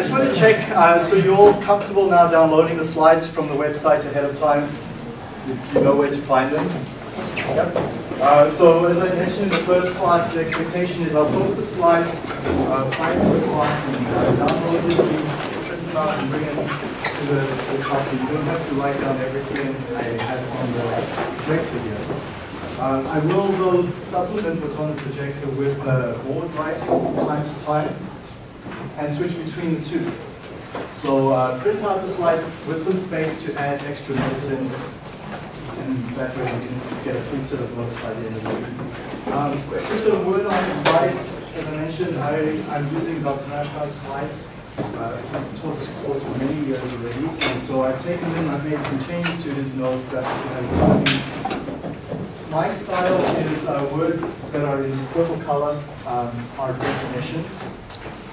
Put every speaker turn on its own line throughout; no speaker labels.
just want to check, uh, so you're all comfortable now downloading the slides from the website ahead of time? If you know where to find them? Yep. Uh, so as I mentioned in the first class, the expectation is I'll post the slides uh, prior to the class and uh, download these, print them out and bring them to the, the class. You don't have to write down everything I have on the projector here. Um, I will though supplement what's on the projector with uh, board writing from time to time and switch between the two. So uh, print out the slides with some space to add extra notes in, and that way you can get a full set of notes by the end of the week. Um, just a word on the slides. As I mentioned, I, I'm using Dr. Mhaskar's slides. Uh, I've taught this course for many years already, and so I've taken them, I've made some changes to his notes that have my style is uh, words that are in purple color um, are definitions.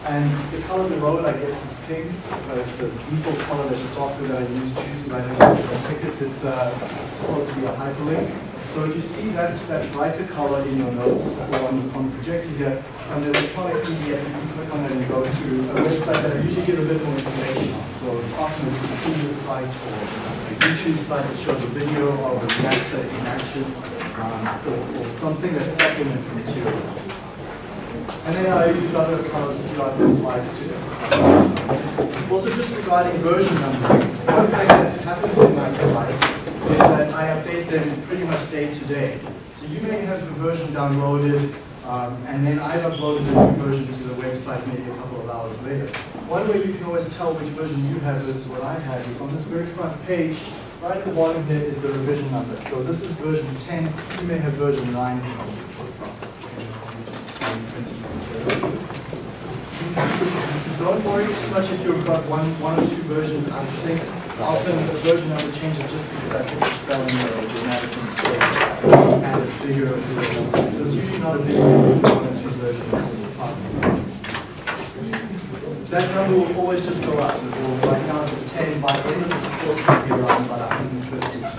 And the color of the road, I guess, is pink. Uh, it's a default color that the software that I use chooses. I don't pick it. It's uh, supposed to be a hyperlink. So if you see that, that brighter color in your notes or on, on the projector here, on the electronic PDF, you can click on it and go to a website that I usually give a bit more information on. So often it's a previous site or a YouTube site that shows a video of a reactor in action um, or, or something that supplements the material. And then I use other colors throughout the slides too. Also just regarding version numbering, one thing that happens in my slides is that I update them pretty much day to day. So you may have the version downloaded um, and then I've uploaded the new version to the website maybe a couple of hours later. One way you can always tell which version you have versus what I have is on this very front page, right at the bottom here is the revision number. So this is version 10, you may have version 9, for example. Don't worry too much if you've got one, one or two versions sync. Often the version number changes just because I put the spelling or a grammatic mistake and a bigger So it's usually not a big deal once your version That number will always just go up. It will right now it's 10. By the end of this course, it will be around about 150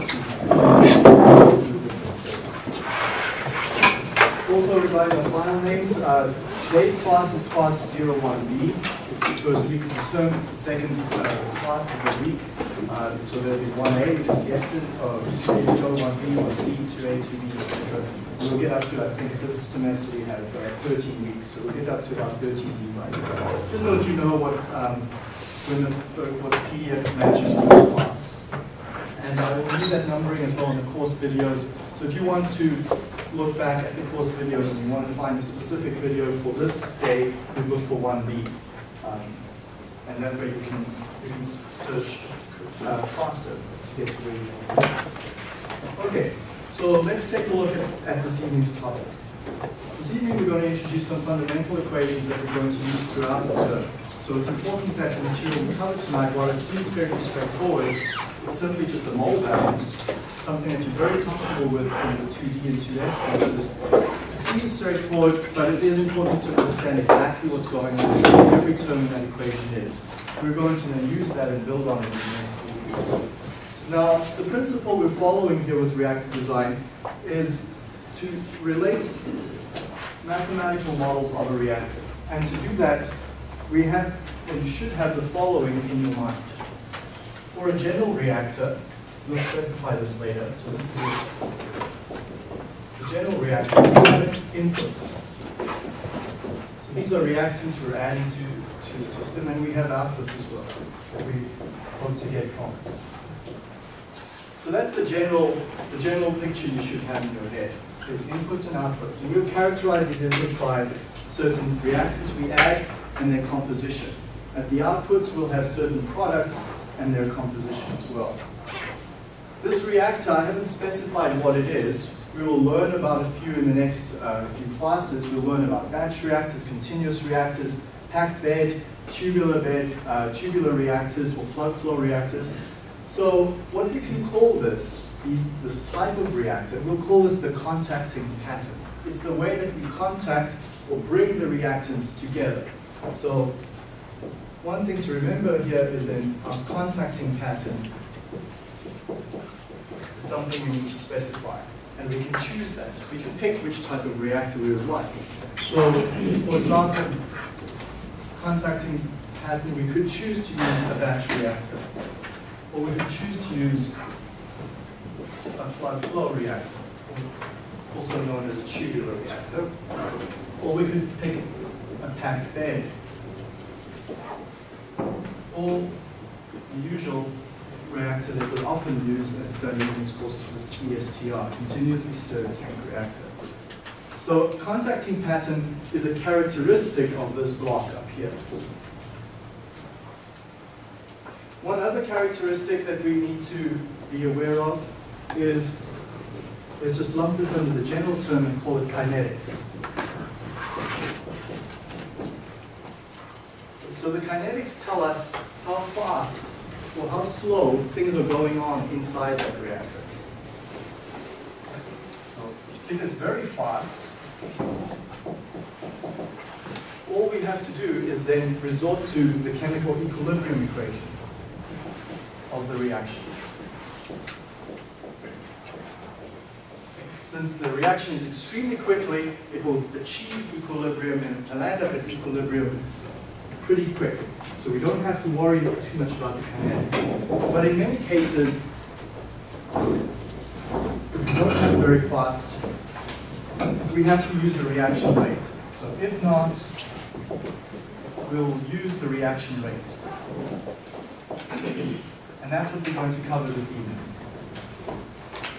Also regarding the file names, uh, today's class is class 01B. It's because we can determine the second uh, class of the week. Uh, so there'll be 1A, which was yesterday, or two days ago, 1B, 1C, 2A, 2B, etc. We'll get up to, I think, this semester we have uh, 13 weeks, so we'll get up to about 13B right now. Just so that you know what, um, when the, what the PDF matches the class. And I will do that numbering as well in the course videos. So if you want to look back at the course videos and you want to find a specific video for this day, you look for 1B. Um, and that way you can, you can search uh, faster to get to where you want. Okay, so let's take a look at, at this evening's topic. This evening we're going to introduce some fundamental equations that we're going to use throughout the term. So it's important that the material we cover tonight, while it seems fairly straightforward, it's simply just a mole balance, something that you're very comfortable with in the 2D and 2F courses. It seems straightforward, but it is important to understand exactly what's going on every term in that equation is. We're going to then use that and build on it in the next few weeks. now, the principle we're following here with reactor design is to relate mathematical models of a reactor. And to do that, we have and should have the following in your mind. For a general reactor, we'll specify this later. So this is the general have inputs. So these are reactants we're adding to, to the system, and we have outputs as well that we hope to get from it. So that's the general, the general picture you should have in your head. There's inputs and outputs. And we'll characterize these inputs by certain reactants we add and their composition. At the outputs, we'll have certain products and their composition as well. This reactor, I haven't specified what it is. We will learn about a few in the next uh, few classes. We'll learn about batch reactors, continuous reactors, packed bed, tubular bed, uh, tubular reactors or plug flow reactors. So what we can call this, these, this type of reactor, we'll call this the contacting pattern. It's the way that we contact or bring the reactants together. So one thing to remember here is that our contacting pattern something we need to specify. And we can choose that. We can pick which type of reactor we would like. So, for example, contacting pattern, we could choose to use a batch reactor, or we could choose to use a plug flow reactor, also known as a tubular reactor, or we could pick a packed bed, or the usual reactor that we often use in these courses the CSTR, continuously stirred tank reactor. So contacting pattern is a characteristic of this block up here. One other characteristic that we need to be aware of is, let's just lump this under the general term and call it kinetics. So the kinetics tell us how fast or how slow things are going on inside that reactor. So if it's very fast, all we have to do is then resort to the chemical equilibrium equation of the reaction. Since the reaction is extremely quickly, it will achieve equilibrium and land up at equilibrium pretty quick. So we don't have to worry too much about the kinetics. But in many cases, we don't have very fast, we have to use the reaction rate. So if not, we'll use the reaction rate. And that's what we're going to cover this evening,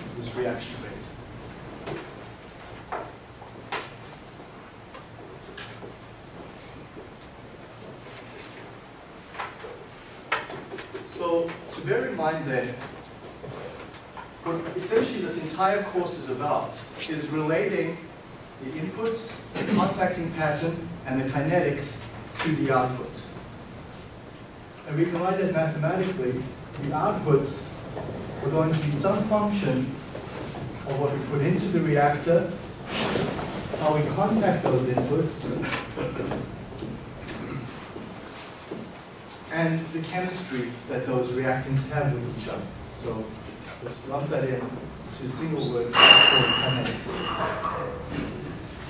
is this reaction rate. So mind that what essentially this entire course is about is relating the inputs, the contacting pattern, and the kinetics to the output. And we can write that mathematically, the outputs are going to be some function of what we put into the reactor, how we contact those inputs, and the chemistry that those reactants have with each other. So let's lump that in to a single word kinetics.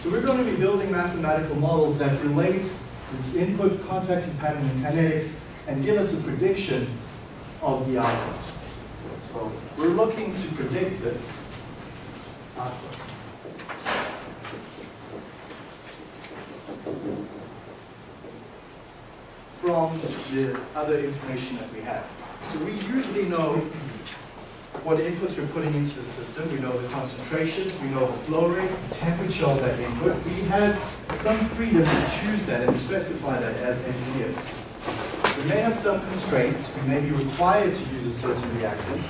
So we're going to be building mathematical models that relate this input contacting pattern and kinetics and give us a prediction of the output. So we're looking to predict this output. From the other information that we have. So we usually know what inputs we're putting into the system. We know the concentrations, we know the flow rate, the temperature of that input. We have some freedom to choose that and specify that as engineers. We may have some constraints. We may be required to use a certain reactant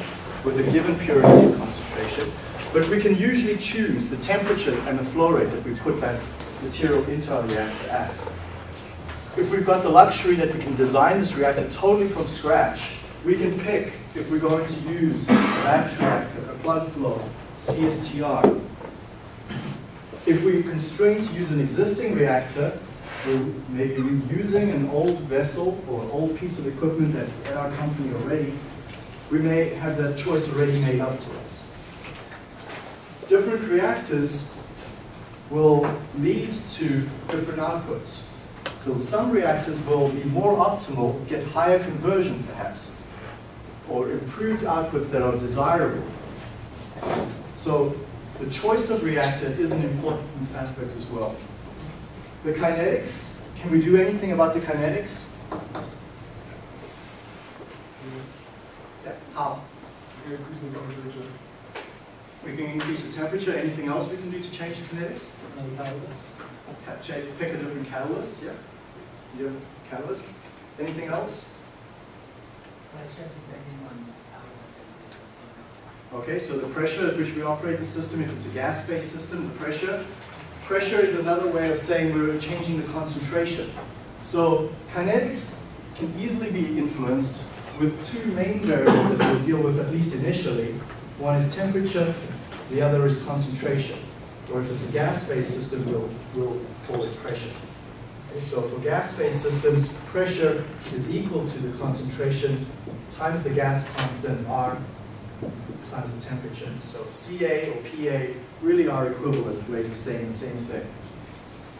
with a given purity and concentration, but we can usually choose the temperature and the flow rate that we put that material into our reactor at. If we've got the luxury that we can design this reactor totally from scratch, we can pick if we're going to use a batch reactor, a plug flow, CSTR. If we're constrained to use an existing reactor, we're maybe using an old vessel or an old piece of equipment that's at our company already, we may have that choice already made up to us. Different reactors will lead to different outputs. So some reactors will be more optimal, get higher conversion perhaps, or improved outputs that are desirable. So the choice of reactor is an important aspect as well. The kinetics, can we do anything about the kinetics? Yeah, how? We can increase the temperature. Anything else we can do to change the kinetics? Uh, Change, pick a different catalyst, yeah. You have catalyst. Anything else? Okay, so the pressure at which we operate the system, if it's a gas-based system, the pressure. Pressure is another way of saying we're changing the concentration. So kinetics can easily be influenced with two main variables that we'll deal with at least initially. One is temperature, the other is concentration. Or if it's a gas-based system, we'll, we'll pressure. Okay, so for gas-phase systems, pressure is equal to the concentration times the gas constant R times the temperature. So CA or PA really are equivalent of saying the same thing.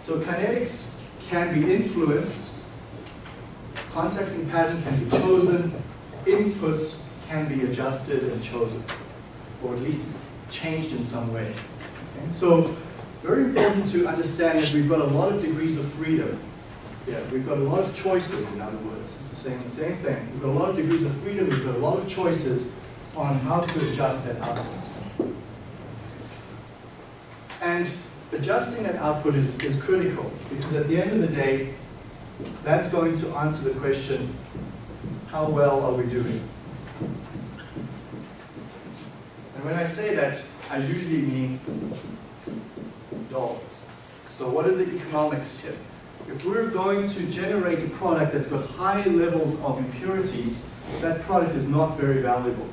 So kinetics can be influenced Contacting pattern can be chosen, inputs can be adjusted and chosen, or at least changed in some way. Okay? So very important to understand that we've got a lot of degrees of freedom. Yeah, we've got a lot of choices, in other words. It's the same, same thing. We've got a lot of degrees of freedom, we've got a lot of choices on how to adjust that output. And adjusting that output is, is critical because at the end of the day, that's going to answer the question, how well are we doing? And when I say that, I usually mean dollars. So what are the economics here? If we're going to generate a product that's got high levels of impurities, that product is not very valuable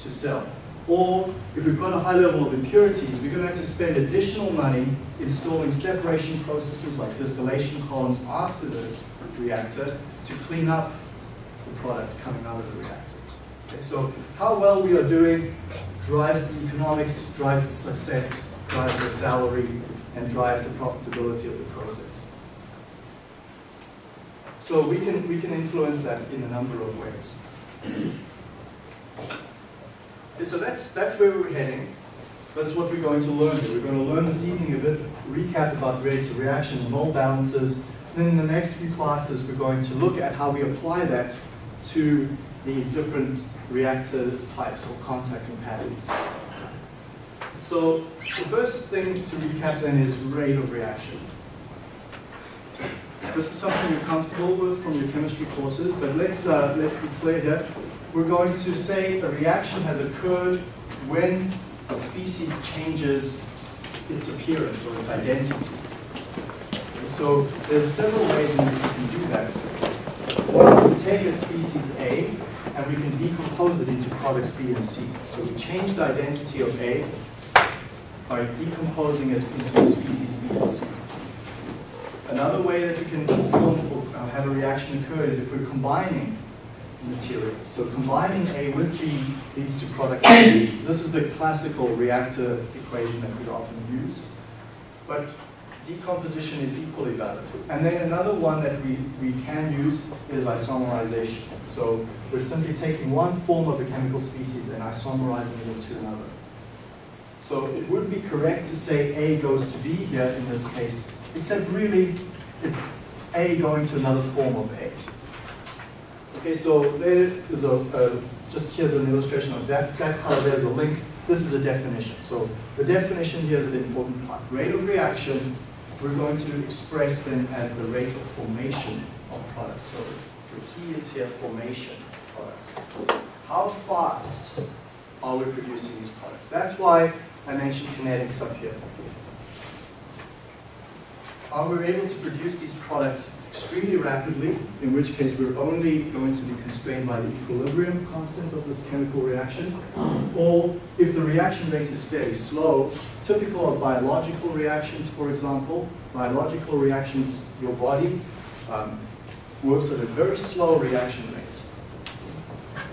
to sell. Or if we've got a high level of impurities, we're going to have to spend additional money installing separation processes like distillation columns after this reactor to clean up the products coming out of the reactor. Okay, so how well we are doing drives the economics, drives the success, drives the salary, and drives the profitability of the process. So we can, we can influence that in a number of ways. And so that's, that's where we're heading. That's what we're going to learn here. We're going to learn this evening a bit, recap about rates of reaction and mole balances. Then in the next few classes, we're going to look at how we apply that to these different reactor types or contacting patterns. So the first thing to recap then is rate of reaction. This is something you're comfortable with from your chemistry courses, but let's, uh, let's be clear here we're going to say a reaction has occurred when a species changes its appearance or its identity. So there's several ways in which we can do that. We take a species A and we can decompose it into products B and C. So we change the identity of A by decomposing it into species B and C. Another way that we can uh, have a reaction occur is if we're combining materials. So combining A with B leads to product B. This is the classical reactor equation that we often use. But decomposition is equally valid. And then another one that we, we can use is isomerization. So we're simply taking one form of the chemical species and isomerizing it into another. So it would be correct to say A goes to B here in this case, except really it's A going to another form of A. Okay, so there is a, just here's an illustration of that. That color, there's a link. This is a definition. So the definition here is the important part. Rate of reaction, we're going to express them as the rate of formation of products. So the key is here formation of products. How fast are we producing these products? That's why I mentioned kinetics up here. Are we able to produce these products extremely rapidly, in which case we're only going to be constrained by the equilibrium constant of this chemical reaction, or if the reaction rate is very slow, typical of biological reactions, for example, biological reactions, your body um, works at a very slow reaction rate.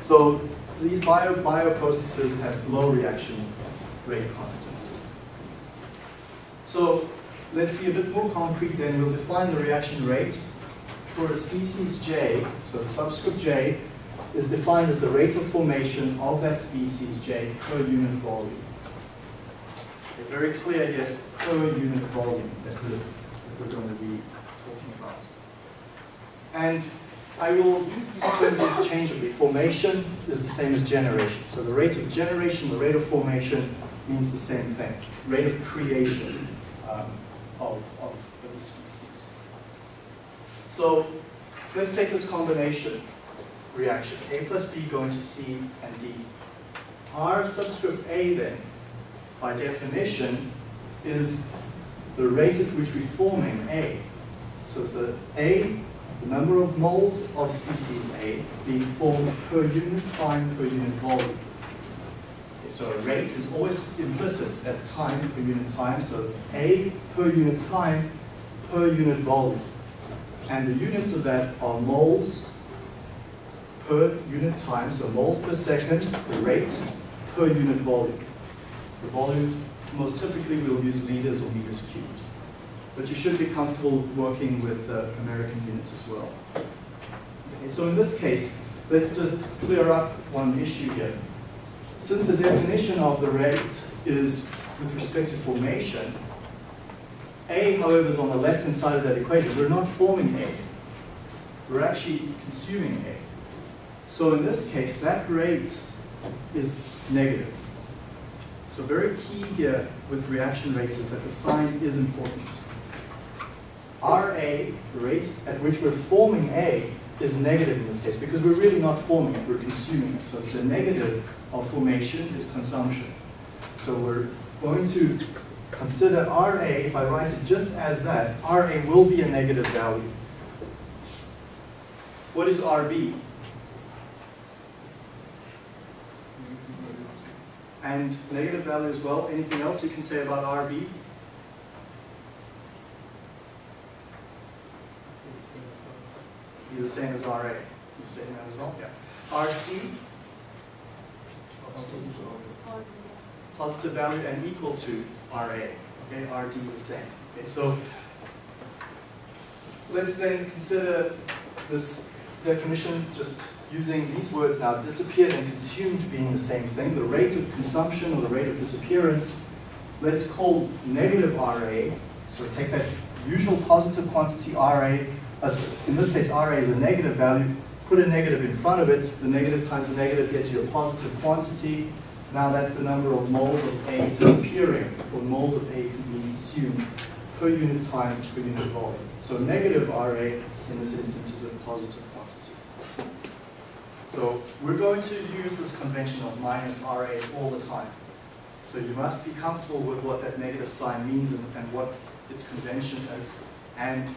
So these bio, bio processes have low reaction rate constants. So let's be a bit more concrete then. We'll define the reaction rate for a species J, so the subscript J, is defined as the rate of formation of that species J per unit volume. Okay, very clear here, per unit volume that we're, that we're going to be talking about. And I will use these terms interchangeably. Formation is the same as generation. So the rate of generation, the rate of formation means the same thing. Rate of creation um, of, of the species. so let's take this combination reaction, A plus B going to C and D. R subscript A then, by definition, is the rate at which we're forming A. So it's the A, the number of moles of species A being formed per unit time per unit volume. So a rate is always implicit as time per unit time, so it's A per unit time per unit volume. And the units of that are moles per unit time, so moles per second, the rate per unit volume. The volume, most typically we'll use liters or meters cubed. But you should be comfortable working with uh, American units as well. Okay, so in this case, let's just clear up one issue here. Since the definition of the rate is with respect to formation, A, however, is on the left-hand side of that equation. We're not forming A. We're actually consuming A. So in this case, that rate is negative. So very key here with reaction rates is that the sign is important. RA, the rate at which we're forming A, is negative in this case because we're really not forming it, we're consuming it. So the negative of formation is consumption. So we're going to consider RA, if I write it just as that, RA will be a negative value. What is RB? And negative value as well. Anything else you can say about RB? Be the same as RA. You say that as well? Yeah. RC? Positive value and equal to RA. Okay, RD the same. Okay, so let's then consider this definition just using these words now, disappeared and consumed being the same thing, the rate of consumption or the rate of disappearance, let's call negative RA, so take that usual positive quantity RA, as in this case RA is a negative value, put a negative in front of it, the negative times the negative gets you a positive quantity, now that's the number of moles of A disappearing, or moles of A can be consumed per unit time per unit volume. So negative RA in this instance is a positive quantity. so we're going to use this convention of minus RA all the time. So you must be comfortable with what that negative sign means and, and what its convention is. And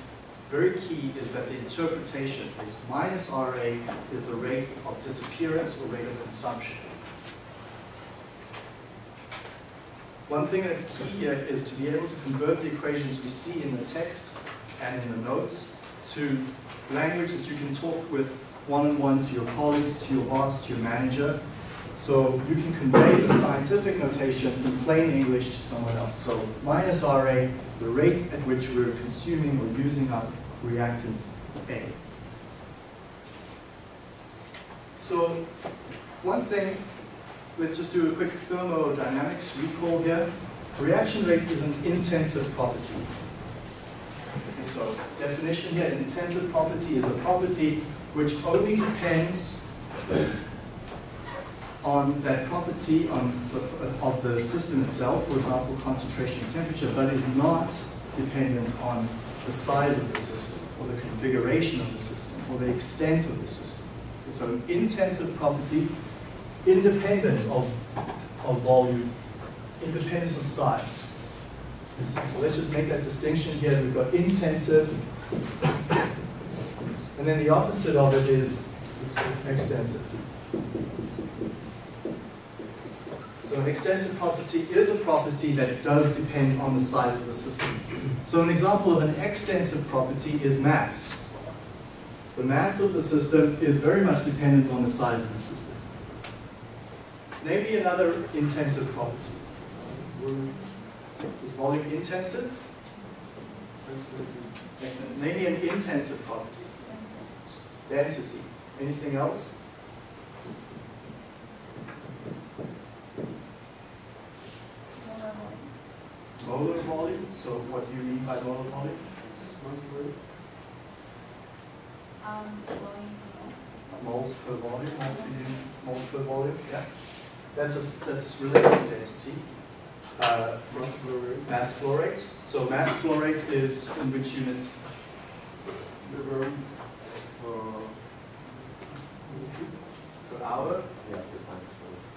very key is that the interpretation is minus RA is the rate of disappearance or rate of consumption. One thing that's key here is to be able to convert the equations we see in the text and in the notes to language that you can talk with one-on-one to your colleagues, to your boss, to your manager. So you can convey the scientific notation in plain English to someone else. So minus RA, the rate at which we're consuming or using up reactants A. So one thing, let's just do a quick thermodynamics recall here. Reaction rate is an intensive property. Okay, so definition here, an intensive property is a property which only depends on that property on, of the system itself, for example, concentration and temperature, but is not dependent on the size of the system, or the configuration of the system, or the extent of the system. It's an intensive property, independent of, of volume, independent of size. So let's just make that distinction here. We've got intensive and then the opposite of it is extensive. So an extensive property is a property that does depend on the size of the system. So an example of an extensive property is mass. The mass of the system is very much dependent on the size of the system. Maybe another intensive property. Is volume intensive? Maybe an intensive property density. Anything else? Molar volume. So what do you mean by molar volume?
Um,
moles per volume, moles per, moles per volume, yeah. That's a, that's related to density. Uh, mass flow rate. So mass flow rate is in which units? per hour Yeah,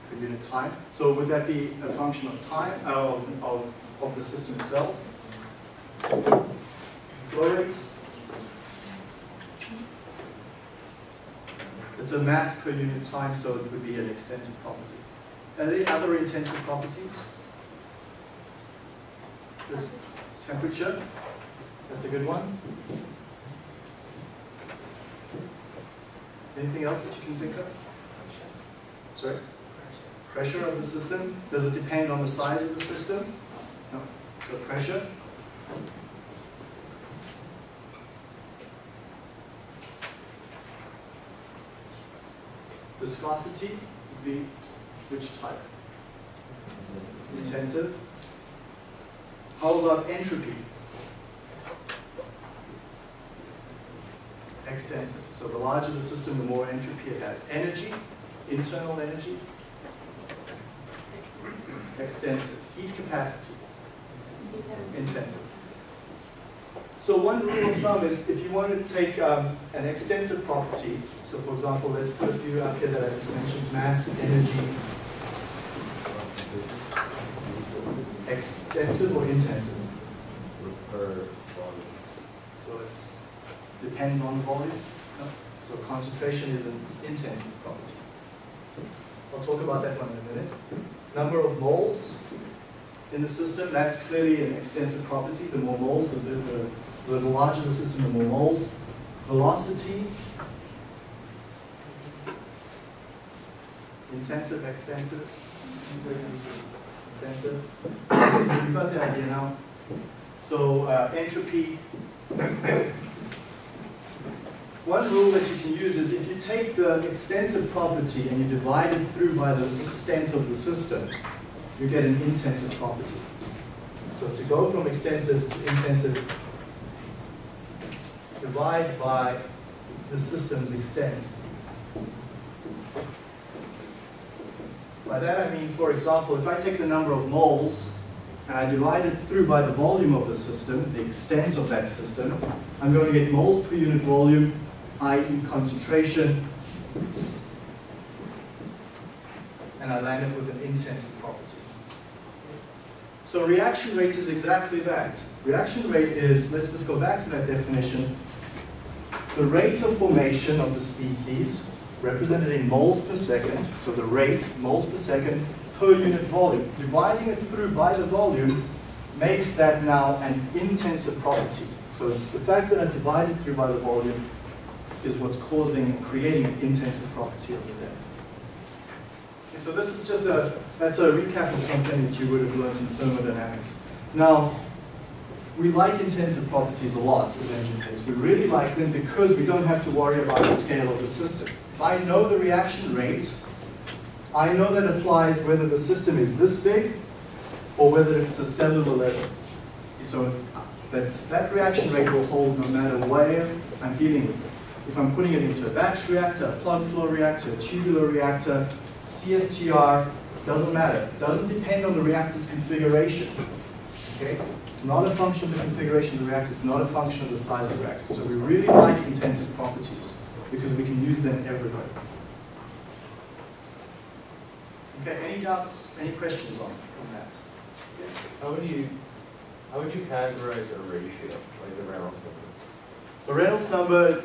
per unit time. So would that be a function of time, uh, of, of, of the system itself? Flow rates? It's a mass per unit time, so it would be an extensive property. Are there other intensive properties? This temperature, that's a good one. Anything else that you can think of? Sorry? Pressure of the system. Does it depend on the size of the system? So pressure. Viscosity would be which type? Intensive. How about entropy? Extensive. So the larger the system, the more entropy it has. Energy, internal energy. Extensive. Heat capacity, intensive. So one rule of thumb is if you want to take um, an extensive property, so for example, let's put a few out here that I just mentioned, mass, energy, extensive or intensive? per volume. So it depends on volume. No? So concentration is an intensive property. I'll talk about that one in a minute. Number of moles in the system, that's clearly an extensive property. The more moles, the, the, the, the larger the system, the more moles. Velocity, intensive, extensive, intensive. Okay, so you've got the idea now. So uh, entropy. One rule that you can use is if you take the extensive property and you divide it through by the extent of the system, you get an intensive property. So to go from extensive to intensive, divide by the system's extent. By that I mean, for example, if I take the number of moles and I divide it through by the volume of the system, the extent of that system, I'm going to get moles per unit volume, i.e. concentration, and I land up with an intensive property. So reaction rate is exactly that. Reaction rate is, let's just go back to that definition, the rate of formation of the species represented in moles per second, so the rate, moles per second, per unit volume. Dividing it through by the volume makes that now an intensive property. So the fact that I divided through by the volume is what's causing, creating an intensive property over there. And so this is just a, that's a recap of something that you would have learned in thermodynamics. Now, we like intensive properties a lot as engineers. We really like them because we don't have to worry about the scale of the system. If I know the reaction rate, I know that applies whether the system is this big or whether it's a cellular level. So that reaction rate will hold no matter where I'm dealing with it. If I'm putting it into a batch reactor, a plug flow reactor, a tubular reactor, CSTR, doesn't matter. It doesn't depend on the reactor's configuration. Okay? It's not a function of the configuration of the reactor, it's not a function of the size of the reactor. So we really like intensive properties because we can use them everywhere. Okay, any doubts, any questions on, on that?
How would you, how would you categorize a ratio, like the Reynolds number?
The Reynolds number,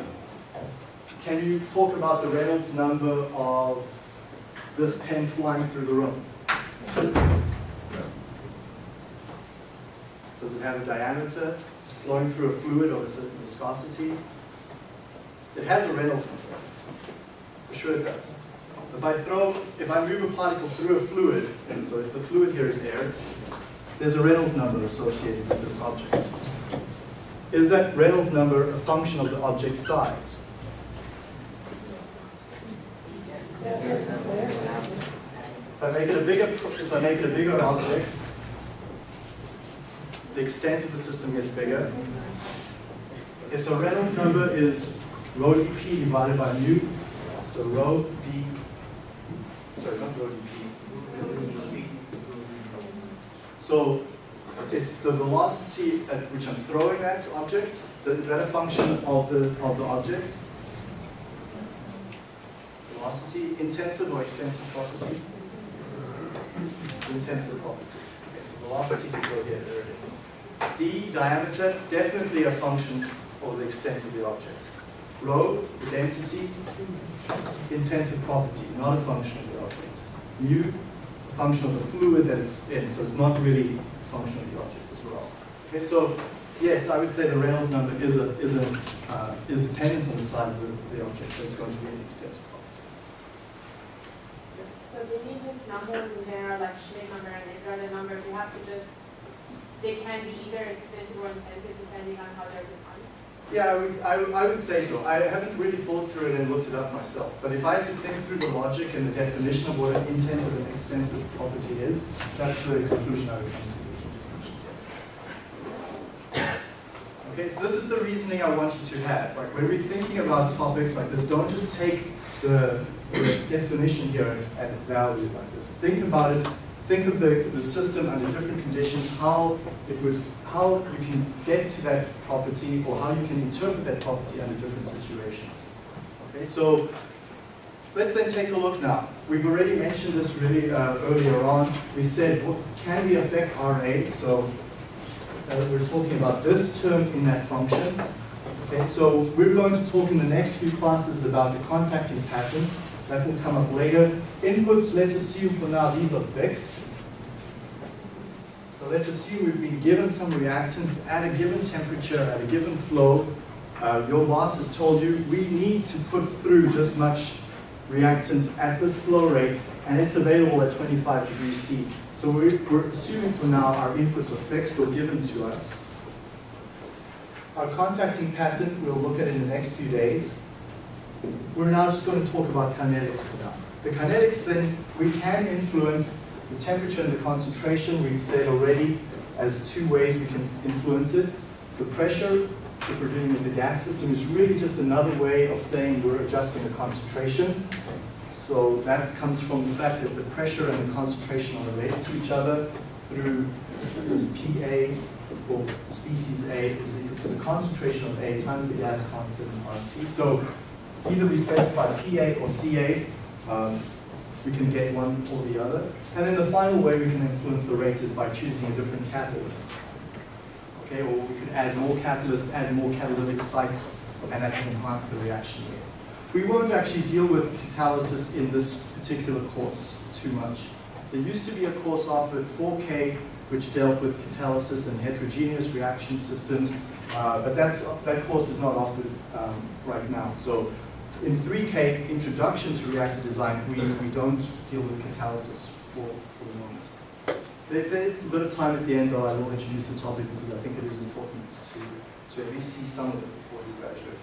can you talk about the Reynolds number of this pen flying through the room? Does it have a diameter? It's flowing through a fluid of a certain viscosity? It has a Reynolds number. For sure it does. If I throw, if I move a particle through a fluid, so if the fluid here is air, there's a Reynolds number associated with this object. Is that Reynolds number a function of the object's size? If I make it a bigger, if I make it a bigger object, the extent of the system gets bigger. Okay, so Reynolds number is rho dp divided by mu. So rho d, sorry, not rho dp. So it's the velocity at which I'm throwing that object. Is that a function of the of the object? Velocity, intensive or extensive property? Intensive property. Okay, so velocity can go here, there it is. D, diameter, definitely a function of the extent of the object. Rho, the density, intensive property, not a function of the object. Mu, a function of the fluid that it's in, so it's not really a function of the object as well. Okay, so yes, I would say the Reynolds number is a is a uh, is dependent on the size of the, the object, so it's going to be an extensive property.
So they need numbers in general, like Schmidt number and Inverted number, we have to just, they can be either extensive or intensive depending on how they're defined.
Yeah, I would, I would, I would say so. I haven't really thought through it and looked it up myself. But if I had to think through the logic and the definition of what an intensive and extensive property is, that's the conclusion I would come to. Okay, so this is the reasoning I want you to have. Like when we're thinking about topics like this, don't just take the, definition here at value like this. Think about it. Think of the, the system under different conditions, how it would how you can get to that property or how you can interpret that property under different situations. Okay, so let's then take a look now. We've already mentioned this really uh, earlier on. We said, well, can we affect RA? So uh, we're talking about this term in that function. Okay, so we're going to talk in the next few classes about the contacting pattern. That will come up later. Inputs, let's assume for now these are fixed. So let's assume we've been given some reactants at a given temperature, at a given flow. Uh, your boss has told you we need to put through this much reactants at this flow rate, and it's available at 25 degrees C. So we're, we're assuming for now our inputs are fixed or given to us. Our contacting pattern, we'll look at in the next few days. We're now just going to talk about kinetics for now. The kinetics then, we can influence the temperature and the concentration, we've said already, as two ways we can influence it. The pressure, if we're dealing with the gas system, is really just another way of saying we're adjusting the concentration. So that comes from the fact that the pressure and the concentration are related to each other through this PA for species A is equal to the concentration of A times the gas constant RT. So either we specify PA or CA, um, we can get one or the other. And then the final way we can influence the rate is by choosing a different catalyst. Okay, or we could add more catalyst, add more catalytic sites, and that can enhance the reaction rate. We won't actually deal with catalysis in this particular course too much. There used to be a course offered 4K which dealt with catalysis and heterogeneous reaction systems, uh, but that's, that course is not offered um, right now. So in 3K, Introduction to Reactor Design, we, we don't deal with catalysis for, for the moment. But If there's a bit of time at the end, though, I will introduce the topic because I think it is important to, to at least see some of it before you graduate.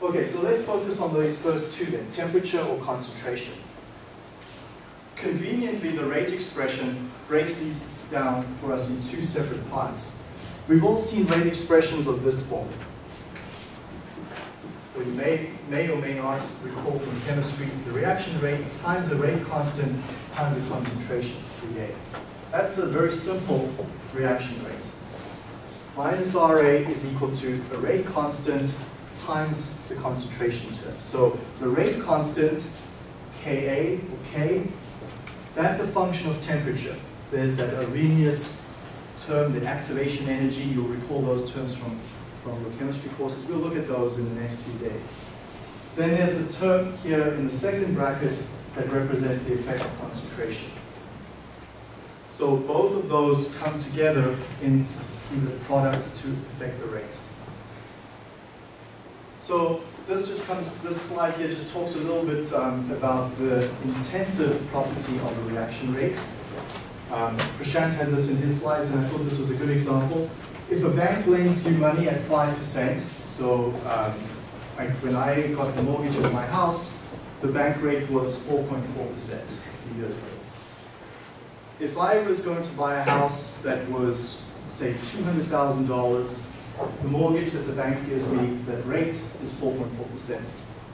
Okay, so let's focus on those first two then, temperature or concentration. Conveniently, the rate expression breaks these down for us in two separate parts. We've all seen rate expressions of this form we may, may or may not recall from chemistry, the reaction rate times the rate constant times the concentration, Ca. That's a very simple reaction rate. Minus Ra is equal to the rate constant times the concentration term. So the rate constant, Ka or K, that's a function of temperature. There's that Arrhenius term, the activation energy. You'll recall those terms from from your chemistry courses. We'll look at those in the next few days. Then there's the term here in the second bracket that represents the effect of concentration. So both of those come together in, in the product to affect the rate. So this just comes, this slide here just talks a little bit um, about the intensive property of the reaction rate. Um, Prashant had this in his slides, and I thought this was a good example if a bank lends you money at 5%, so um, like when I got the mortgage of my house, the bank rate was 4.4% years ago. If I was going to buy a house that was, say, $200,000, the mortgage that the bank gives me, that rate is 4.4%.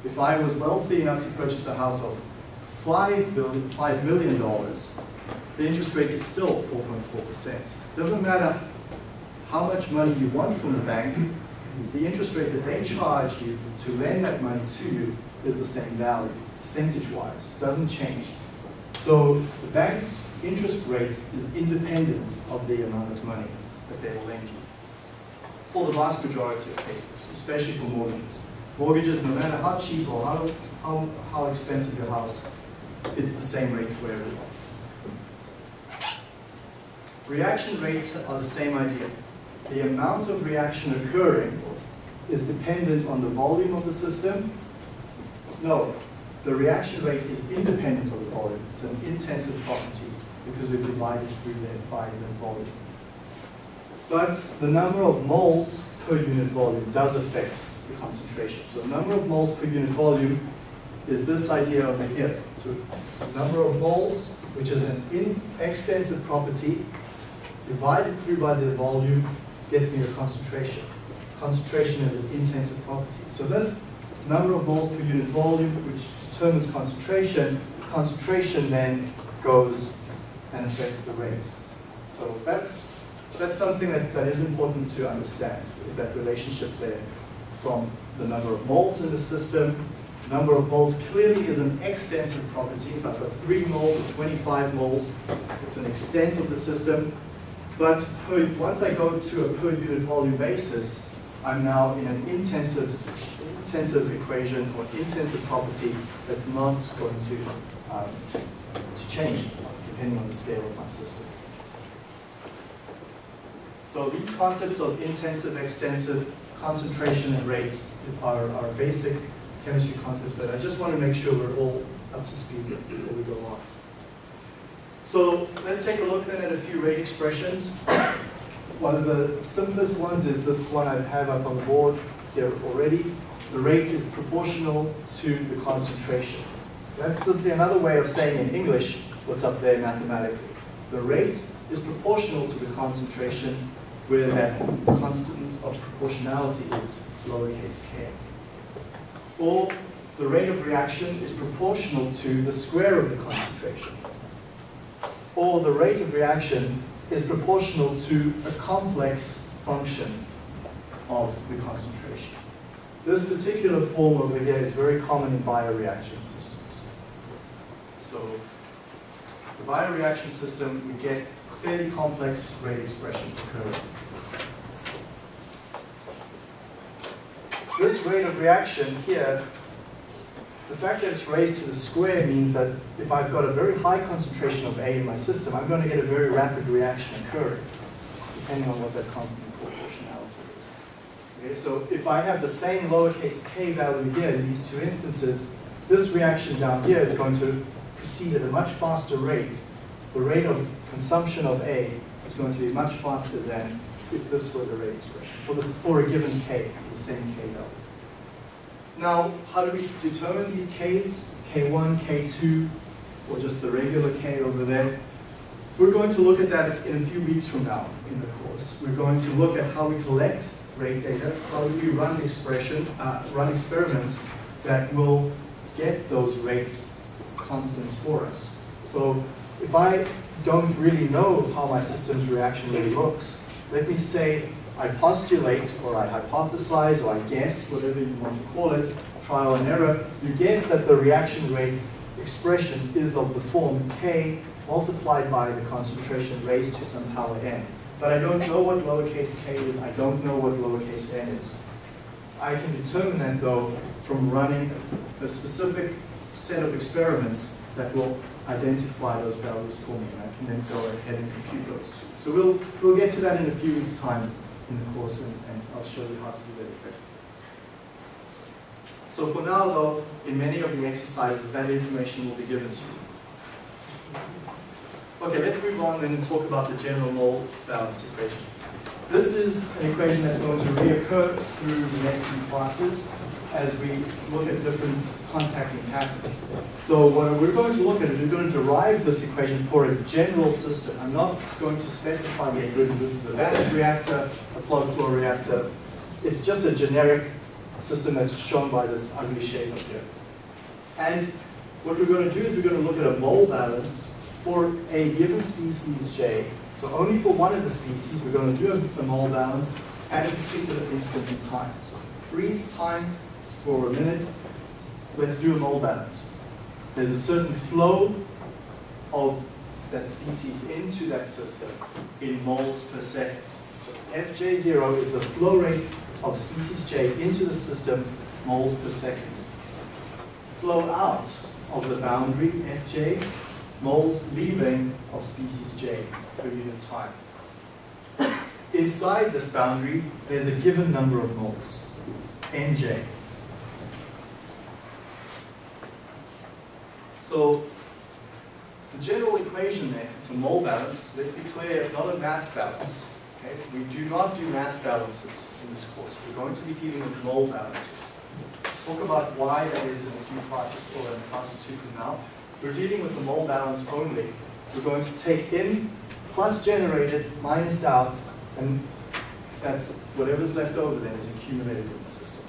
If I was wealthy enough to purchase a house of $5 billion, $5 million, the interest rate is still 4.4%. Doesn't matter how much money you want from the bank, the interest rate that they charge you to lend that money to you is the same value, percentage-wise, doesn't change. So the bank's interest rate is independent of the amount of money that they will lend you. For the vast majority of cases, especially for mortgages. Mortgages, no matter how cheap or how, how, how expensive your house, it's the same rate for everyone. Reaction rates are the same idea the amount of reaction occurring is dependent on the volume of the system? No, the reaction rate is independent of the volume. It's an intensive property because we're divided through that by the volume. But the number of moles per unit volume does affect the concentration. So the number of moles per unit volume is this idea over here. So number of moles, which is an inextensive property, divided through by the volume, gets me a concentration. Concentration is an intensive property. So this number of moles per unit volume, which determines concentration, concentration then goes and affects the rate. So that's, that's something that, that is important to understand, is that relationship there from the number of moles in the system. Number of moles clearly is an extensive property. If I've got 3 moles or 25 moles, it's an extent of the system. But per, once I go to a per unit volume basis, I'm now in an intensive, intensive equation or intensive property that's not going to, um, to change depending on the scale of my system. So these concepts of intensive, extensive, concentration and rates are, are basic chemistry concepts that I just want to make sure we're all up to speed before we go on. So let's take a look then at a few rate expressions. One of the simplest ones is this one I have up on the board here already. The rate is proportional to the concentration. So that's simply another way of saying in English what's up there mathematically. The rate is proportional to the concentration where that constant of proportionality is lowercase k. Or the rate of reaction is proportional to the square of the concentration. Or the rate of reaction is proportional to a complex function of the concentration. This particular form over here is very common in bioreaction systems. So the bioreaction system, we get fairly complex rate expressions occurring. This rate of reaction here, the fact that it's raised to the square means that if I've got a very high concentration of A in my system, I'm going to get a very rapid reaction occurring, depending on what that constant proportionality is. Okay, so if I have the same lowercase k value here in these two instances, this reaction down here is going to proceed at a much faster rate. The rate of consumption of A is going to be much faster than if this were the rate expression for, this, for a given k, the same k value. Now, how do we determine these k's? k1, k2, or just the regular k over there? We're going to look at that in a few weeks from now in the course. We're going to look at how we collect rate data, how we run expression, uh, run experiments that will get those rate constants for us. So if I don't really know how my system's reaction really looks, let me say I postulate or I hypothesize or I guess, whatever you want to call it, trial and error, you guess that the reaction rate expression is of the form K multiplied by the concentration raised to some power n. But I don't know what lowercase k is, I don't know what lowercase n is. I can determine that though from running a specific set of experiments that will identify those values for me, and I can then go ahead and compute those two. So we'll, we'll get to that in a few weeks' time in the course, and, and I'll show you how to do that effectively. So for now, though, in many of the exercises, that information will be given to you. Okay, let's move on then and talk about the general mole balance equation. This is an equation that's going to reoccur through the next few classes as we look at different contacting patterns. So what we're going to look at is we're going to derive this equation for a general system. I'm not going to specify yet whether this is a batch reactor, a plug flow reactor. It's just a generic system that's shown by this ugly shape up here. And what we're going to do is we're going to look at a mole balance for a given species J. So only for one of the species, we're going to do a, mole balance at a particular instant in time. So freeze time for a minute. Let's do a mole balance. There's a certain flow of that species into that system in moles per second. So Fj0 is the flow rate of species J into the system, moles per second. Flow out of the boundary, Fj, moles leaving of species J per unit time. Inside this boundary, there's a given number of moles, Nj. So the general equation there, it's a mole balance. Let's be clear, it's not a mass balance. Okay? We do not do mass balances in this course. We're going to be dealing with mole balances. Talk about why that is in a few classes or in class two from now. We're dealing with the mole balance only. We're going to take in plus generated minus out, and that's whatever's left over then is accumulated in the system.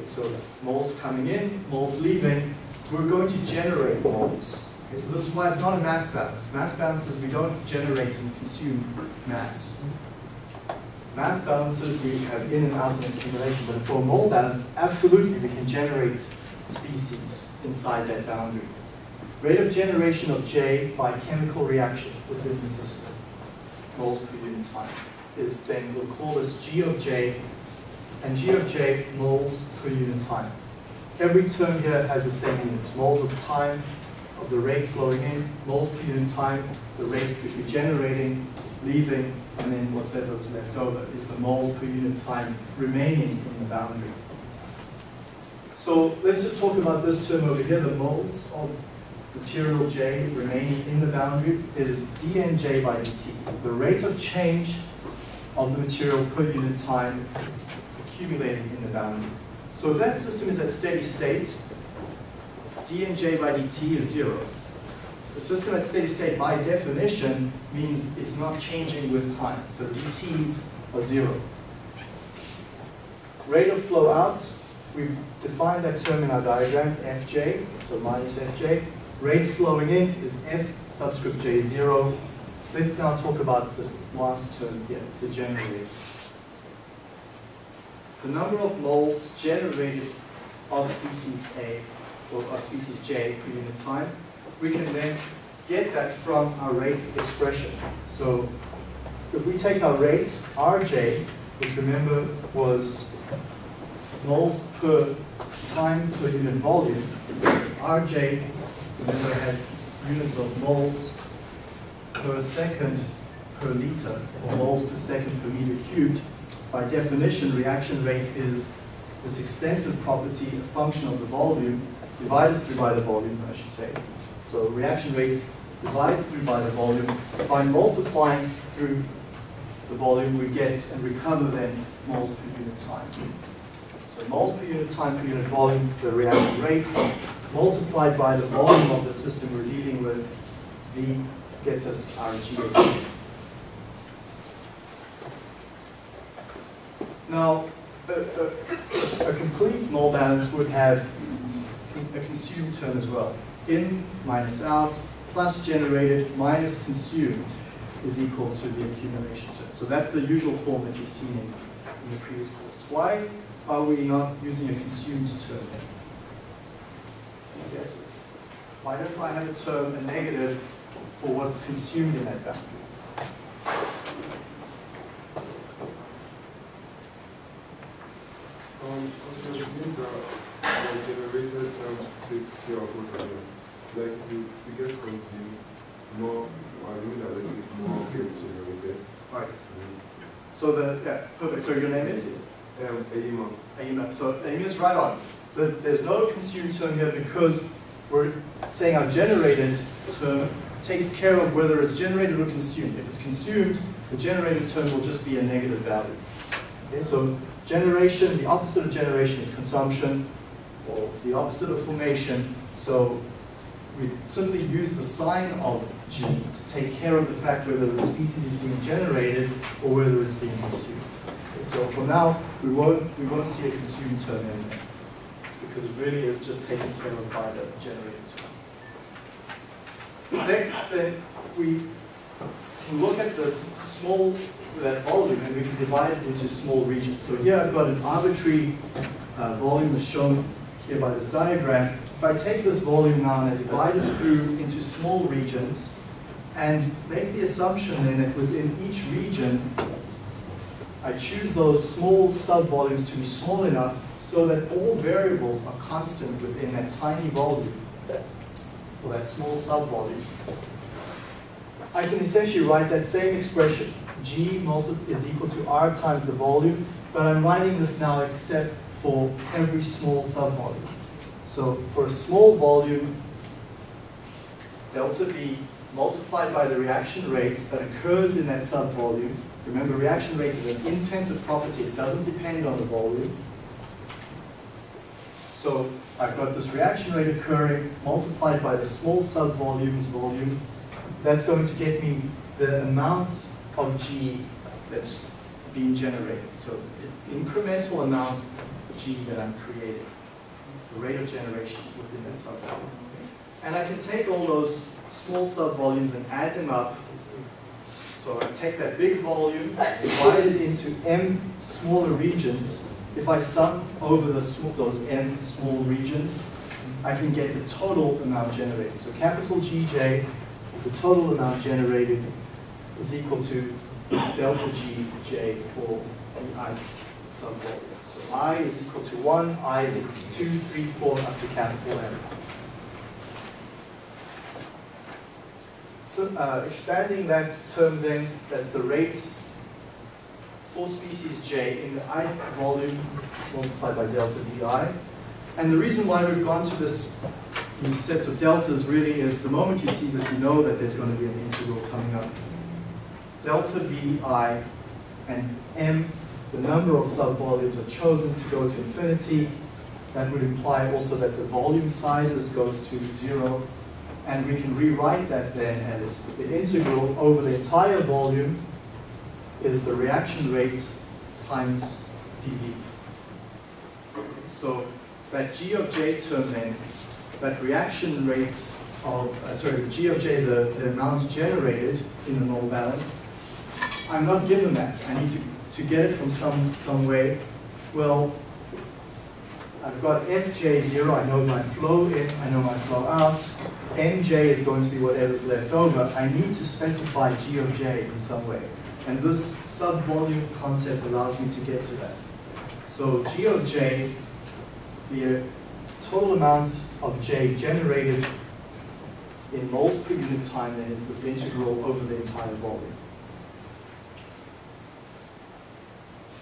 Okay, so moles coming in, moles leaving. We're going to generate moles. Okay, so this is why it's not a mass balance. Mass balances, we don't generate and consume mass. Mass balances, we have in and out and accumulation, but for a mole balance, absolutely we can generate species inside that boundary. Rate of generation of J by chemical reaction within the system, moles per unit time, is then, we'll call this G of J, and G of J moles per unit time. Every term here has the same units, moles of time, of the rate flowing in, moles per unit time, the rate which we're generating, leaving, and then whatever's left over is the moles per unit time remaining in the boundary. So let's just talk about this term over here, the moles of material J remaining in the boundary is dnj by dt, the rate of change of the material per unit time accumulating in the boundary. So if that system is at steady state, dnj by dt is zero. The system at steady state, by definition, means it's not changing with time. So dt's are zero. Rate of flow out, we've defined that term in our diagram, fj, so minus fj. Rate flowing in is f subscript j0. Let's now talk about this last term here, the generated. The number of moles generated of species A or of species J per unit time, we can then get that from our rate expression. So if we take our rate, Rj, which remember was moles per time per unit volume, Rj, remember had units of moles per second per liter, or moles per second per meter cubed. By definition, reaction rate is this extensive property, a function of the volume, divided through by the volume, I should say. So reaction rate divided through by the volume. By multiplying through the volume, we get and recover then moles per unit time. So moles per unit time per unit volume, the reaction rate, multiplied by the volume of the system we're dealing with, V gets us our GAT. Now, a, a, a complete mole balance would have a consumed term as well. In minus out plus generated minus consumed is equal to the accumulation term. So that's the usual form that you've seen in, in the previous courses. Why are we not using a consumed term? Any guesses? Why don't I have a term, a negative, for what's consumed in that boundary?
Um, okay, it means that the generated terms takes care of what I Like you, you get something more, I mean that it's more gets generated.
Right. So the, yeah, perfect. So your name is?
Um, AIMA.
Aima. So Aima is right on. But there's no consumed term here because we're saying our generated term takes care of whether it's generated or consumed. If it's consumed, the generated term will just be a negative value. Okay, so generation, the opposite of generation is consumption, or the opposite of formation. So we simply use the sign of G to take care of the fact whether the species is being generated or whether it's being consumed. Okay, so for now, we won't, we won't see a consumed term in there because it really is just taken care of by the generated term. Next, then, we can look at this small, that volume, and we can divide it into small regions. So here I've got an arbitrary uh, volume as shown here by this diagram. If I take this volume now and I divide it through into small regions, and make the assumption then that within each region, I choose those small subvolumes to be small enough so that all variables are constant within that tiny volume, or that small subvolume. I can essentially write that same expression, G is equal to R times the volume, but I'm writing this now except for every small subvolume. So for a small volume, delta V multiplied by the reaction rates that occurs in that subvolume Remember, reaction rate is an intensive property. It doesn't depend on the volume. So I've got this reaction rate occurring multiplied by the small subvolumes volume. That's going to get me the amount of G that's being generated. So the incremental amount of G that I'm creating, the rate of generation within that subvolume. And I can take all those small subvolumes and add them up. So I take that big volume, divide it into m smaller regions. If I sum over those m small regions, I can get the total amount generated. So capital GJ the total amount generated is equal to delta GJ for the i subvolume. So i is equal to 1, i is equal to 2, 3, 4, up to capital M. So, uh, expanding that term then, that's the rate for species J in the ith volume multiplied by delta VI. And the reason why we've gone to this, these sets of deltas really is the moment you see this, you know that there's going to be an integral coming up. Delta VI and M, the number of subvolumes are chosen to go to infinity. That would imply also that the volume sizes goes to zero and we can rewrite that then as the integral over the entire volume is the reaction rate times dV. So that G of J term then, that reaction rate of, uh, sorry, the G of J, the, the amount generated in the mole balance, I'm not given that. I need to, to get it from some, some way. Well, I've got Fj0, I know my flow in, I know my flow out. Nj is going to be whatever's left over. I need to specify G of j in some way. And this sub-volume concept allows me to get to that. So G of j, the total amount of j generated in moles per unit time then is this integral over the entire volume.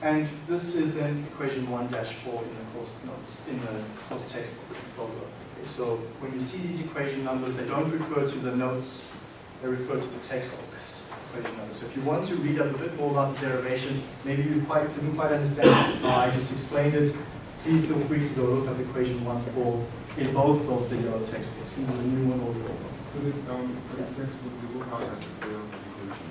And this is then equation 1-4 in the course notes, in the course textbook Fogler. Okay, so when you see these equation numbers, they don't refer to the notes, they refer to the textbook's equation numbers. So if you want to read up a bit more about the derivation, maybe you quite, didn't quite understand how I just explained it, please feel free to go look up equation 1-4 in both of the yellow textbooks, either the new one or the old one.
For the, um, for the textbook, the book house has to stay on the equation.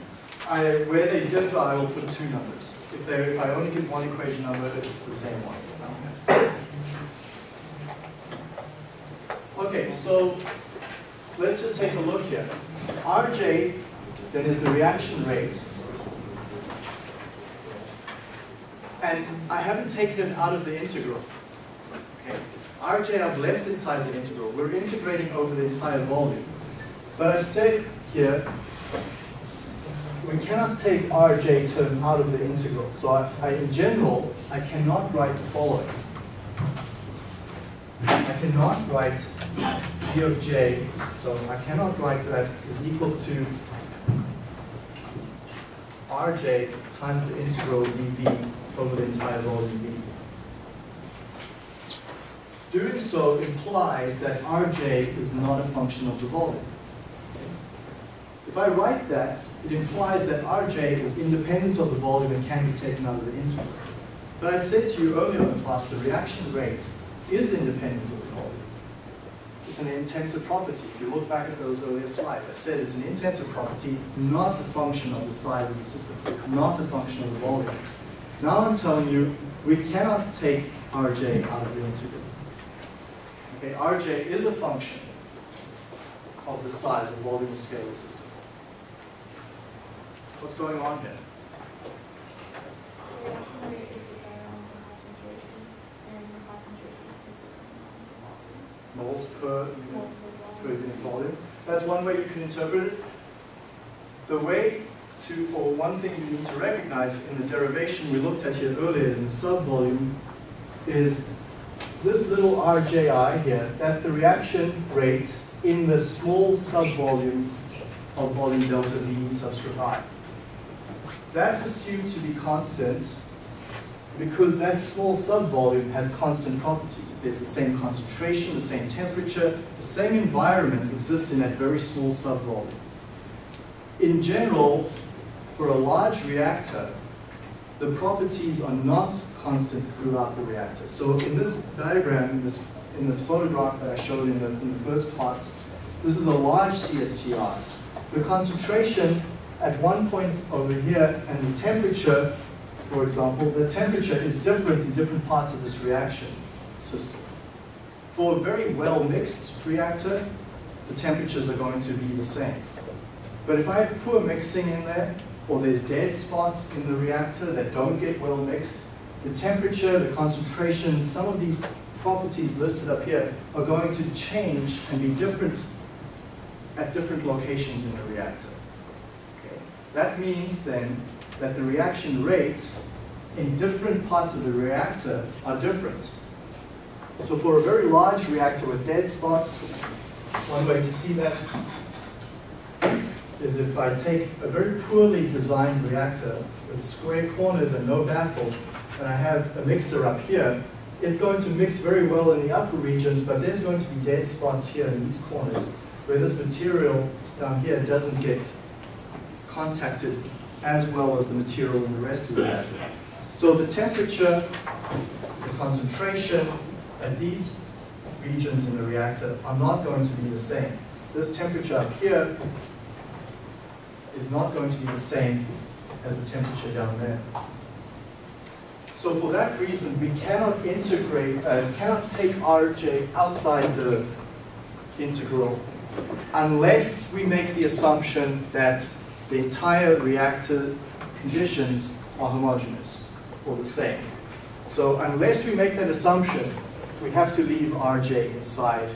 I, where they differ, I will put two numbers. If, they, if I only give one equation number, it's the same one. Okay, so let's just take a look here. Rj that is the reaction rate. And I haven't taken it out of the integral. Okay. Rj I've left inside the integral. We're integrating over the entire volume. But I've said here, we cannot take Rj term out of the integral. So I, I, in general, I cannot write the following. I cannot write g of j, so I cannot write that is equal to rj times the integral dv over the entire volume v. Doing so implies that rj is not a function of the volume. If I write that, it implies that Rj is independent of the volume and can be taken out of the integral. But I said to you earlier in the class, the reaction rate is independent of the volume. It's an intensive property. If you look back at those earlier slides, I said it's an intensive property, not a function of the size of the system, not a function of the volume. Now I'm telling you, we cannot take Rj out of the integral. Okay, Rj is a function of the size of volume scale of the system. What's going on here? Moles per unit, per unit volume. That's one way you can interpret it. The way to, or one thing you need to recognize in the derivation we looked at here earlier in the sub-volume is this little RJI here, that's the reaction rate in the small subvolume of volume delta V subscript I. That's assumed to be constant because that small subvolume has constant properties. There's the same concentration, the same temperature, the same environment exists in that very small subvolume. In general, for a large reactor, the properties are not constant throughout the reactor. So in this diagram, in this, in this photograph that I showed in the, in the first class, this is a large CSTR. The concentration at one point over here and the temperature, for example, the temperature is different in different parts of this reaction system. For a very well mixed reactor, the temperatures are going to be the same. But if I have poor mixing in there, or there's dead spots in the reactor that don't get well mixed, the temperature, the concentration, some of these properties listed up here are going to change and be different at different locations in the reactor. Okay. That means then that the reaction rates in different parts of the reactor are different. So for a very large reactor with dead spots, one way to see that is if I take a very poorly designed reactor with square corners and no baffles, and I have a mixer up here, it's going to mix very well in the upper regions, but there's going to be dead spots here in these corners where this material down here doesn't get contacted as well as the material in the rest of the reactor. So the temperature, the concentration at these regions in the reactor are not going to be the same. This temperature up here is not going to be the same as the temperature down there. So for that reason, we cannot integrate, uh, cannot take RJ outside the integral unless we make the assumption that the entire reactor conditions are homogeneous or the same. So unless we make that assumption, we have to leave RJ inside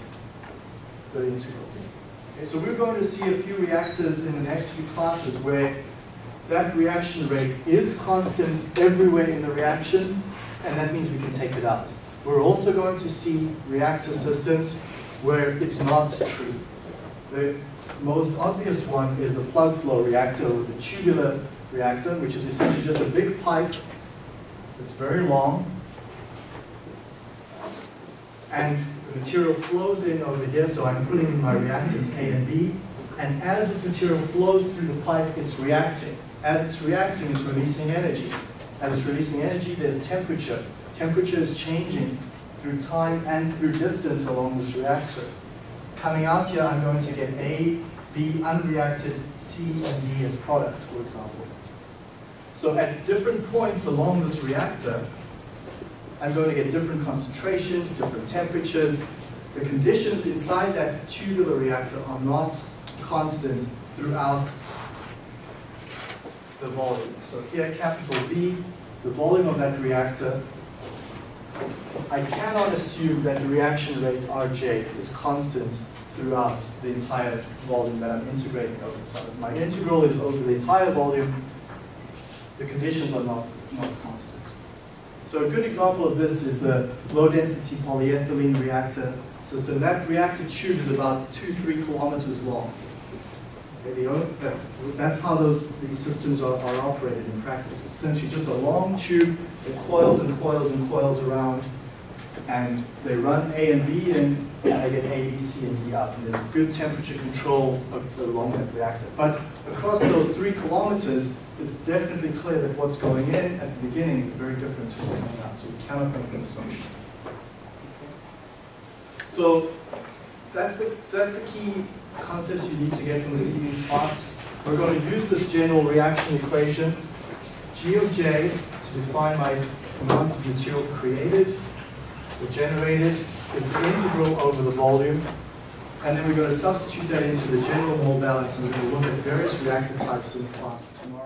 the integral. Okay, so we're going to see a few reactors in the next few classes where that reaction rate is constant everywhere in the reaction, and that means we can take it out. We're also going to see reactor systems where it's not true. The most obvious one is a plug flow reactor or the tubular reactor, which is essentially just a big pipe that's very long, and the material flows in over here, so I'm putting in my reactants A and B, and as this material flows through the pipe, it's reacting. As it's reacting, it's releasing energy. As it's releasing energy, there's temperature. Temperature is changing through time and through distance along this reactor. Coming out here, I'm going to get A, B unreacted, C and D as products, for example. So at different points along this reactor, I'm going to get different concentrations, different temperatures. The conditions inside that tubular reactor are not constant throughout the volume. So here, capital V, the volume of that reactor. I cannot assume that the reaction rate Rj is constant throughout the entire volume that I'm integrating over. So my integral is over the entire volume, the conditions are not, not constant. So a good example of this is the low-density polyethylene reactor system. That reactor tube is about two, three kilometers long. Okay, that's, that's how those these systems are, are operated in practice. It's essentially just a long tube that coils and coils and coils around, and they run A and B, and, and they get A, B, C, and D out. And there's good temperature control along that reactor. But across those three kilometers, it's definitely clear that what's going in at the beginning is very different to what's coming out. So we cannot make an assumption. So that's the, that's the key concepts you need to get from this evening's class. We're going to use this general reaction equation, G of J, to define my amount of material created or generated is the integral over the volume. And then we're going to substitute that into the general mole balance and we're going to look at various reactor types in the class tomorrow.